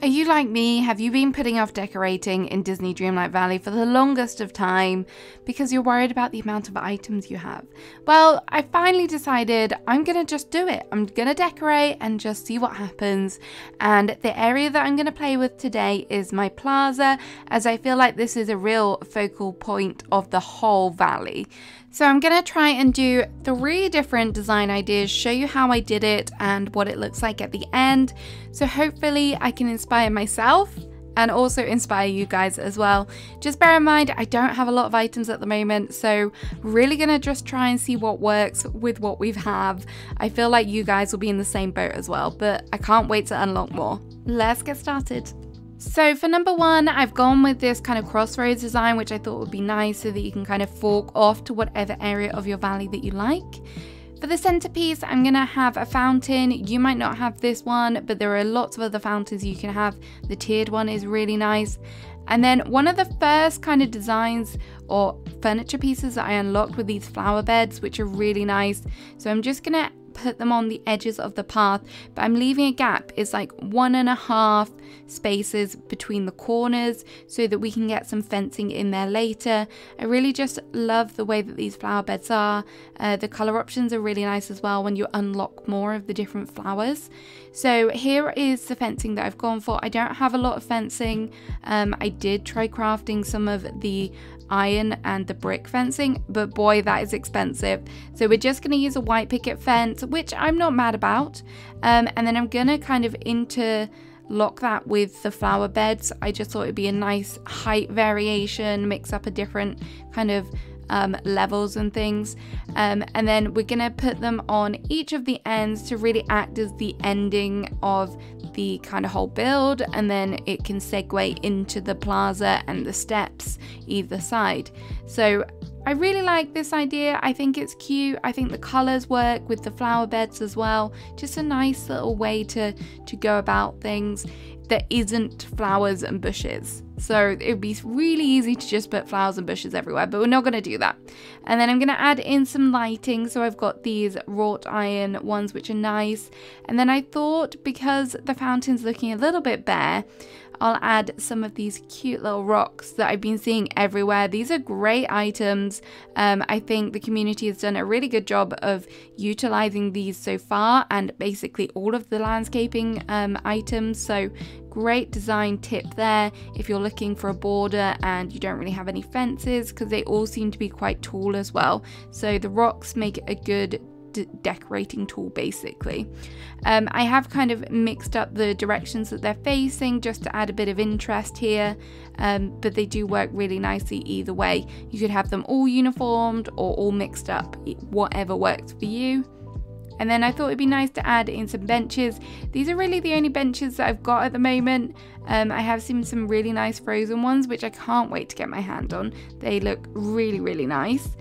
Are you like me? Have you been putting off decorating in Disney Dreamlight Valley for the longest of time because you're worried about the amount of items you have? Well, I finally decided I'm gonna just do it. I'm gonna decorate and just see what happens. And the area that I'm gonna play with today is my plaza, as I feel like this is a real focal point of the whole valley. So I'm going to try and do three different design ideas, show you how I did it and what it looks like at the end. So hopefully I can inspire myself and also inspire you guys as well. Just bear in mind, I don't have a lot of items at the moment, so really gonna just try and see what works with what we have. Have. I feel like you guys will be in the same boat as well, but I can't wait to unlock more. Let's get started. So for number one, I've gone with this kind of crossroads design, which I thought would be nice so that you can kind of fork off to whatever area of your valley that you like. For the centerpiece, I'm gonna have a fountain. You might not have this one, but there are lots of other fountains you can have. The tiered one is really nice. And then one of the first kind of designs or furniture pieces that I unlocked were these flower beds, which are really nice. So I'm just gonna put them on the edges of the path, but I'm leaving a gap. It's like one and a half spaces between the corners so that we can get some fencing in there later. I really just love the way that these flower beds are. Uh, the color options are really nice as well when you unlock more of the different flowers. So here is the fencing that I've gone for. I don't have a lot of fencing. Um, I did try crafting some of the iron and the brick fencing, but boy, that is expensive. So we're just going to use a white picket fence, which I'm not mad about. Um, and then I'm going to kind of interlock that with the flower beds. I just thought it'd be a nice height variation, mix up a different kind of um, levels and things. Um, and then we're going to put them on each of the ends to really act as the ending of the kind of whole build. And then it can segue into the plaza and the steps either side. So I really like this idea. I think it's cute. I think the colors work with the flower beds as well. Just a nice little way to, to go about things that isn't flowers and bushes. So it would be really easy to just put flowers and bushes everywhere, but we're not going to do that. And then I'm going to add in some lighting. So I've got these wrought iron ones, which are nice. And then I thought because the fountain's looking a little bit bare, I'll add some of these cute little rocks that I've been seeing everywhere. These are great items. Um, I think the community has done a really good job of utilizing these so far and basically all of the landscaping um, items. So great design tip there if you're looking for a border and you don't really have any fences because they all seem to be quite tall as well. So the rocks make a good decorating tool basically. Um, I have kind of mixed up the directions that they're facing just to add a bit of interest here, um, but they do work really nicely either way. You could have them all uniformed or all mixed up, whatever works for you. And then I thought it'd be nice to add in some benches. These are really the only benches that I've got at the moment. Um, I have seen some really nice frozen ones, which I can't wait to get my hand on. They look really, really nice.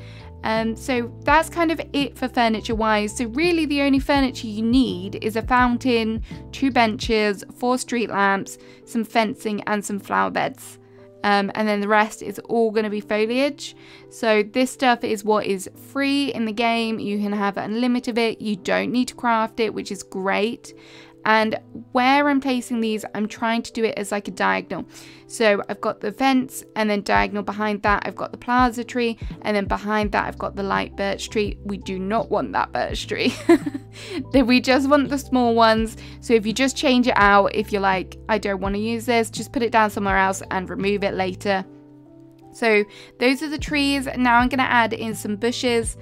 Um, so that's kind of it for furniture wise. So really the only furniture you need is a fountain, two benches, four street lamps, some fencing and some flower beds. Um, and then the rest is all going to be foliage. So this stuff is what is free in the game. You can have unlimited of it. You don't need to craft it, which is great. And where I'm placing these, I'm trying to do it as like a diagonal. So I've got the fence and then diagonal behind that, I've got the plaza tree. And then behind that, I've got the light birch tree. We do not want that birch tree. we just want the small ones. So if you just change it out, if you're like, I don't want to use this, just put it down somewhere else and remove it later. So those are the trees. Now I'm going to add in some bushes.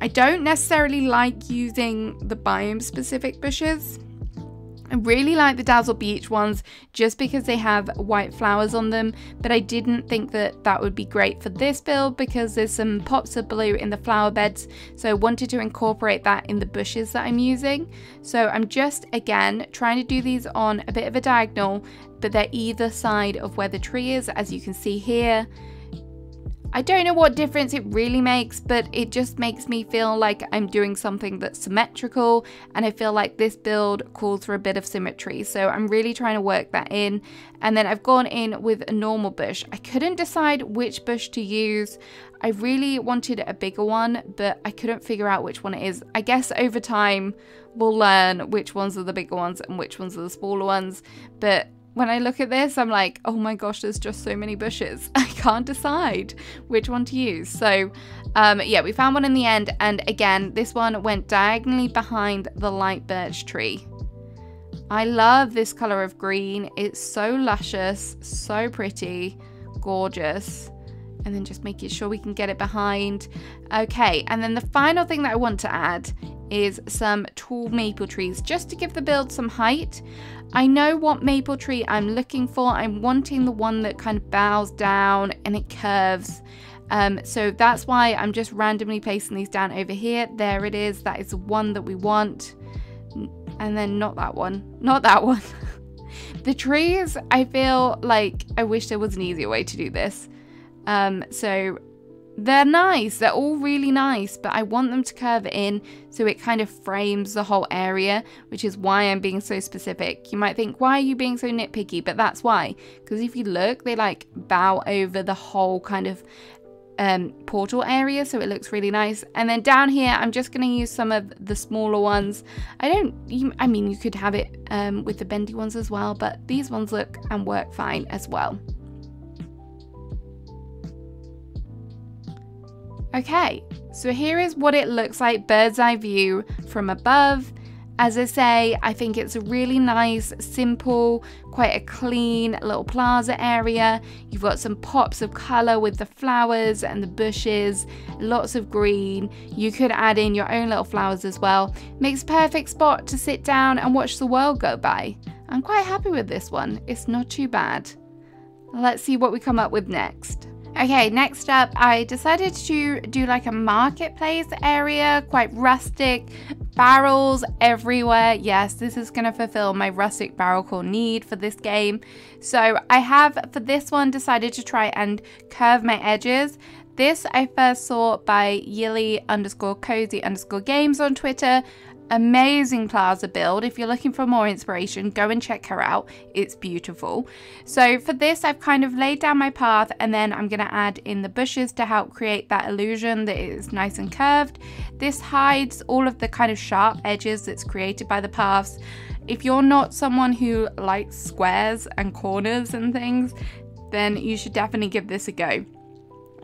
I don't necessarily like using the biome specific bushes I really like the Dazzle Beach ones just because they have white flowers on them, but I didn't think that that would be great for this build because there's some pops of blue in the flower beds, so I wanted to incorporate that in the bushes that I'm using. So I'm just, again, trying to do these on a bit of a diagonal, but they're either side of where the tree is, as you can see here. I don't know what difference it really makes, but it just makes me feel like I'm doing something that's symmetrical, and I feel like this build calls for a bit of symmetry, so I'm really trying to work that in. And then I've gone in with a normal bush. I couldn't decide which bush to use. I really wanted a bigger one, but I couldn't figure out which one it is. I guess over time we'll learn which ones are the bigger ones and which ones are the smaller ones, but when I look at this, I'm like, oh my gosh, there's just so many bushes. I can't decide which one to use. So um, yeah, we found one in the end. And again, this one went diagonally behind the light birch tree. I love this color of green. It's so luscious, so pretty, gorgeous. And then just making sure we can get it behind. Okay, and then the final thing that I want to add is some tall maple trees just to give the build some height. I know what maple tree I'm looking for. I'm wanting the one that kind of bows down and it curves. Um, so that's why I'm just randomly placing these down over here. There it is. That is the one that we want. And then not that one. Not that one. the trees, I feel like I wish there was an easier way to do this. Um, so they're nice. They're all really nice, but I want them to curve in so it kind of frames the whole area, which is why I'm being so specific. You might think, why are you being so nitpicky? But that's why. Because if you look, they like bow over the whole kind of um, portal area, so it looks really nice. And then down here, I'm just going to use some of the smaller ones. I don't, you, I mean, you could have it um, with the bendy ones as well, but these ones look and work fine as well. Okay, so here is what it looks like bird's eye view from above. As I say, I think it's a really nice, simple, quite a clean little plaza area. You've got some pops of colour with the flowers and the bushes, lots of green. You could add in your own little flowers as well. Makes perfect spot to sit down and watch the world go by. I'm quite happy with this one. It's not too bad. Let's see what we come up with next. Okay, next up, I decided to do like a marketplace area, quite rustic, barrels everywhere. Yes, this is going to fulfill my rustic barrel core need for this game. So I have, for this one, decided to try and curve my edges. This I first saw by Yili underscore cozy underscore games on Twitter amazing plaza build. If you're looking for more inspiration, go and check her out. It's beautiful. So for this, I've kind of laid down my path and then I'm going to add in the bushes to help create that illusion that is nice and curved. This hides all of the kind of sharp edges that's created by the paths. If you're not someone who likes squares and corners and things, then you should definitely give this a go.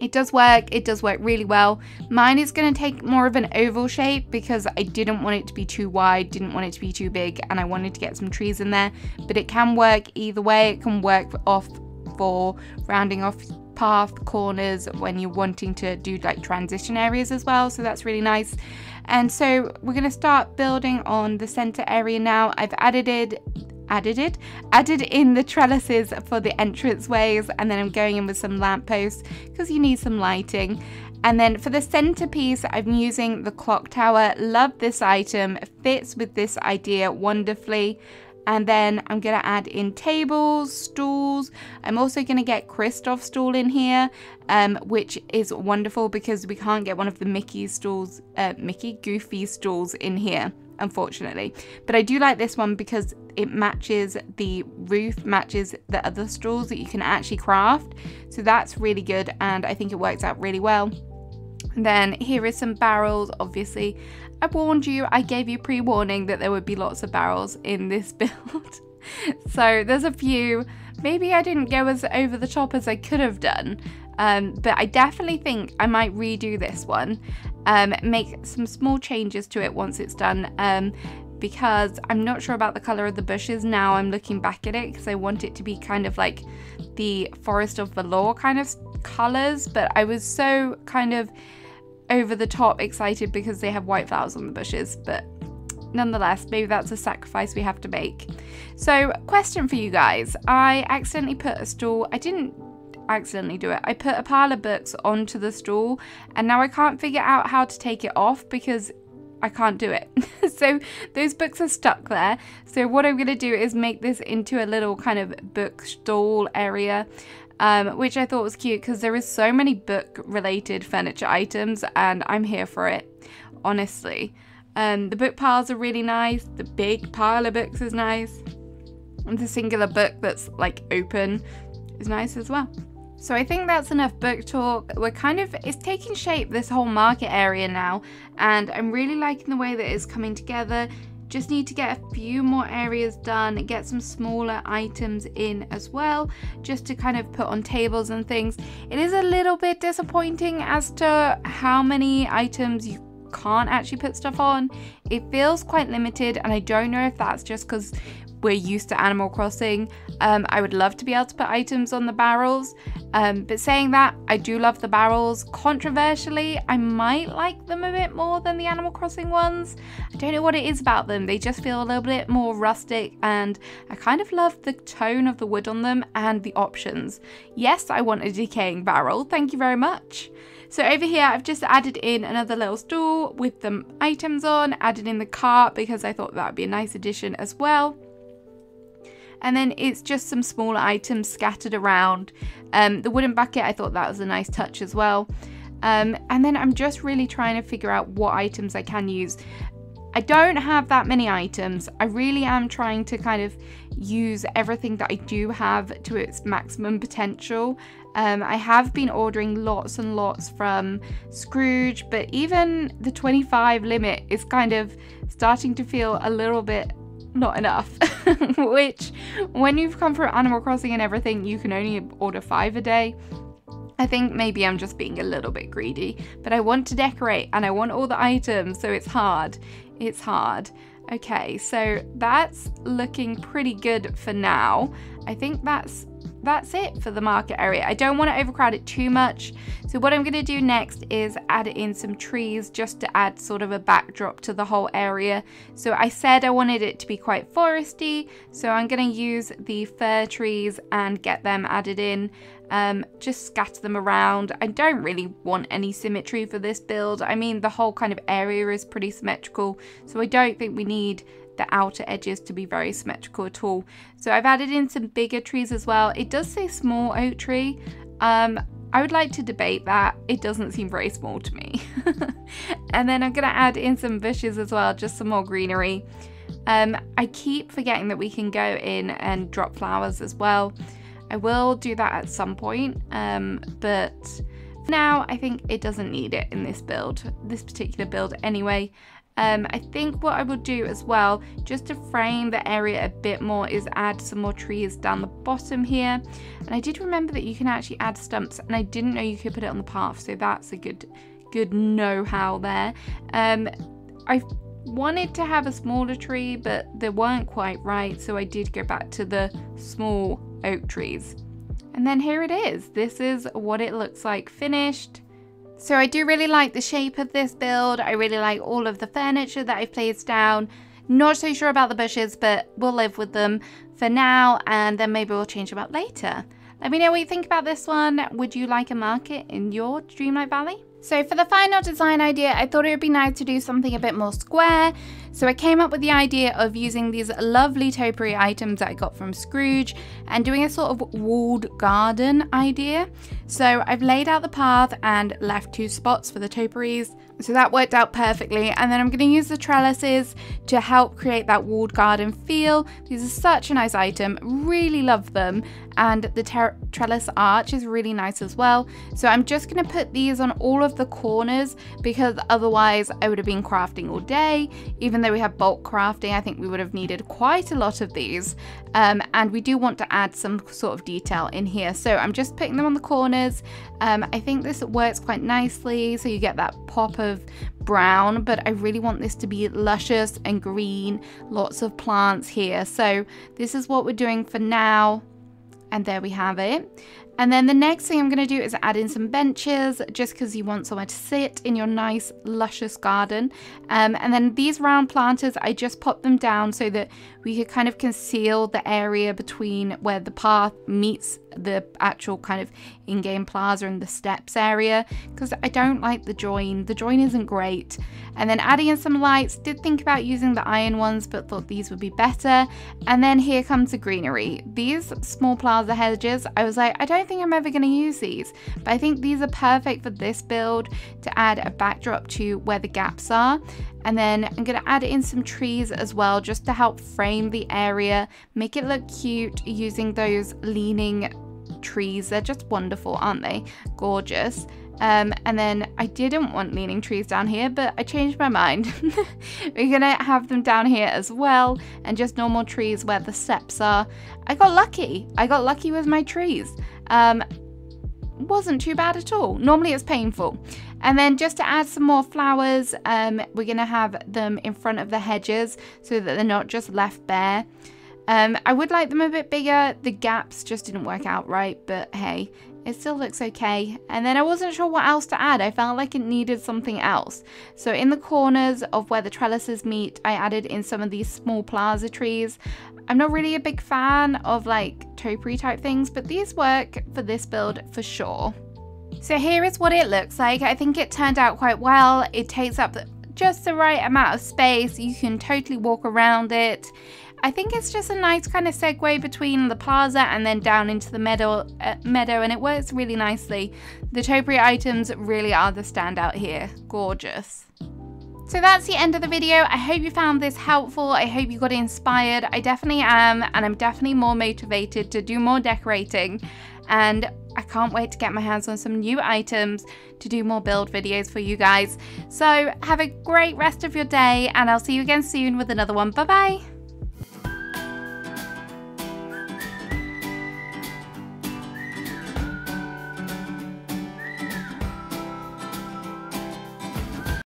It does work, it does work really well. Mine is going to take more of an oval shape because I didn't want it to be too wide, didn't want it to be too big, and I wanted to get some trees in there. But it can work either way, it can work off for rounding off path corners when you're wanting to do like transition areas as well, so that's really nice. And so we're going to start building on the center area now. I've added added it added in the trellises for the entrance ways and then I'm going in with some lampposts because you need some lighting and then for the centerpiece I'm using the clock tower love this item fits with this idea wonderfully and then I'm going to add in tables, stools. I'm also going to get Kristoff stool in here, um, which is wonderful because we can't get one of the Mickey stools, uh, Mickey Goofy stools in here unfortunately. But I do like this one because it matches the roof, matches the other straws that you can actually craft. So that's really good and I think it works out really well. Then here is some barrels, obviously. I warned you, I gave you pre-warning that there would be lots of barrels in this build. so there's a few. Maybe I didn't go as over the top as I could have done. Um, but I definitely think I might redo this one, um, make some small changes to it once it's done. Um, because I'm not sure about the color of the bushes now I'm looking back at it because I want it to be kind of like the Forest of Valor kind of colors but I was so kind of over the top excited because they have white flowers on the bushes but nonetheless maybe that's a sacrifice we have to make so question for you guys I accidentally put a stool I didn't accidentally do it. I put a pile of books onto the stool and now I can't figure out how to take it off because I can't do it. so those books are stuck there. So what I'm going to do is make this into a little kind of book stall area. Um, which I thought was cute because there is so many book related furniture items and I'm here for it, honestly. Um, the book piles are really nice. The big pile of books is nice. And the singular book that's like open is nice as well. So I think that's enough book talk. We're kind of, it's taking shape, this whole market area now, and I'm really liking the way that it's coming together. just need to get a few more areas done, get some smaller items in as well, just to kind of put on tables and things. It is a little bit disappointing as to how many items you can't actually put stuff on. It feels quite limited, and I don't know if that's just because we're used to Animal Crossing. Um, I would love to be able to put items on the barrels, um, but saying that, I do love the barrels. Controversially, I might like them a bit more than the Animal Crossing ones. I don't know what it is about them. They just feel a little bit more rustic, and I kind of love the tone of the wood on them and the options. Yes, I want a decaying barrel. Thank you very much. So over here, I've just added in another little stool with the items on, added in the cart because I thought that would be a nice addition as well and then it's just some smaller items scattered around. Um, the wooden bucket, I thought that was a nice touch as well. Um, and then I'm just really trying to figure out what items I can use. I don't have that many items. I really am trying to kind of use everything that I do have to its maximum potential. Um, I have been ordering lots and lots from Scrooge, but even the 25 limit is kind of starting to feel a little bit not enough. Which, when you've come for Animal Crossing and everything, you can only order five a day. I think maybe I'm just being a little bit greedy, but I want to decorate and I want all the items, so it's hard. It's hard. Okay, so that's looking pretty good for now. I think that's that's it for the market area. I don't want to overcrowd it too much. So what I'm going to do next is add in some trees just to add sort of a backdrop to the whole area. So I said I wanted it to be quite foresty. So I'm going to use the fir trees and get them added in. Um, just scatter them around. I don't really want any symmetry for this build. I mean, the whole kind of area is pretty symmetrical. So I don't think we need the outer edges to be very symmetrical at all. So I've added in some bigger trees as well. It does say small oak tree. Um, I would like to debate that. It doesn't seem very small to me. and then I'm going to add in some bushes as well, just some more greenery. Um, I keep forgetting that we can go in and drop flowers as well. I will do that at some point, um, but now I think it doesn't need it in this build, this particular build anyway. Um, I think what I will do as well, just to frame the area a bit more, is add some more trees down the bottom here. And I did remember that you can actually add stumps, and I didn't know you could put it on the path, so that's a good, good know-how there. Um, I wanted to have a smaller tree, but they weren't quite right, so I did go back to the small oak trees. And then here it is. This is what it looks like finished. So I do really like the shape of this build. I really like all of the furniture that I've placed down. Not so sure about the bushes, but we'll live with them for now and then maybe we'll change them up later. Let me know what you think about this one. Would you like a market in your Dreamlight Valley? So for the final design idea, I thought it would be nice to do something a bit more square. So I came up with the idea of using these lovely topiary items that I got from Scrooge and doing a sort of walled garden idea. So I've laid out the path and left two spots for the topiaries. So that worked out perfectly. And then I'm going to use the trellises to help create that walled garden feel. These are such a nice item. Really love them. And the trellis arch is really nice as well. So I'm just going to put these on all of the corners because otherwise I would have been crafting all day. Even though we have bulk crafting, I think we would have needed quite a lot of these. Um, and we do want to add some sort of detail in here. So I'm just putting them on the corners. Um, I think this works quite nicely. So you get that pop of brown, but I really want this to be luscious and green. Lots of plants here. So this is what we're doing for now. And there we have it. And then the next thing I'm going to do is add in some benches just because you want somewhere to sit in your nice luscious garden. Um, and then these round planters, I just pop them down so that we could kind of conceal the area between where the path meets the actual kind of in-game plaza and the steps area because I don't like the join. The join isn't great. And then adding in some lights, did think about using the iron ones but thought these would be better. And then here comes the greenery. These small plaza hedges, I was like, I don't think I'm ever going to use these, but I think these are perfect for this build to add a backdrop to where the gaps are. And then I'm going to add in some trees as well just to help frame the area, make it look cute using those leaning trees. They're just wonderful, aren't they? Gorgeous. Um, and then I didn't want leaning trees down here, but I changed my mind. We're gonna have them down here as well, and just normal trees where the steps are. I got lucky. I got lucky with my trees. Um, wasn't too bad at all. Normally it's painful. And then just to add some more flowers, um, we're gonna have them in front of the hedges so that they're not just left bare. Um, I would like them a bit bigger. The gaps just didn't work out right, but hey, it still looks okay. And then I wasn't sure what else to add. I felt like it needed something else. So in the corners of where the trellises meet, I added in some of these small plaza trees. I'm not really a big fan of like topiary type things, but these work for this build for sure. So here is what it looks like. I think it turned out quite well. It takes up just the right amount of space. You can totally walk around it. I think it's just a nice kind of segue between the plaza and then down into the meadow, uh, meadow and it works really nicely. The topiary items really are the standout here. Gorgeous. So that's the end of the video. I hope you found this helpful. I hope you got inspired. I definitely am, and I'm definitely more motivated to do more decorating. And I can't wait to get my hands on some new items to do more build videos for you guys. So have a great rest of your day, and I'll see you again soon with another one. Bye bye.